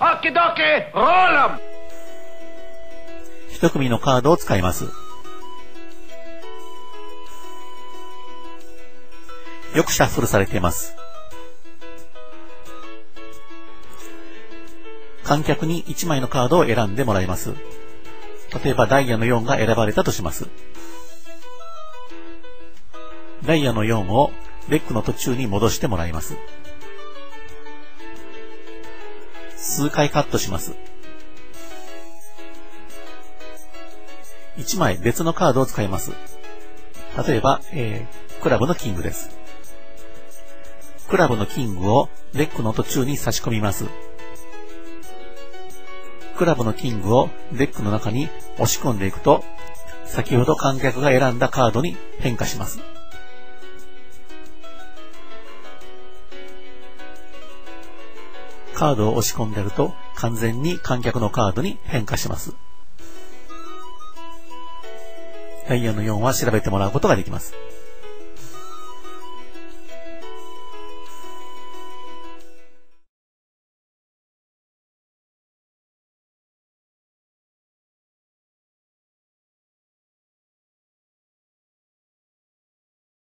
Okie dokie, roll 'em! 一組のカードを使います。よくシャッフルされています。観客に1枚のカードを選んでもらいます。例えばダイヤの4が選ばれたとします。ダイヤの4をデックの途中に戻してもらいます。数回カットします。1枚別のカードを使います。例えば、えー、クラブのキングです。クラブのキングをデックの途中に差し込みます。クラブのキングをデックの中に押し込んでいくと、先ほど観客が選んだカードに変化します。カードを押し込んでると完全に観客のカードに変化します。ダイヤの4は調べてもらうことができます。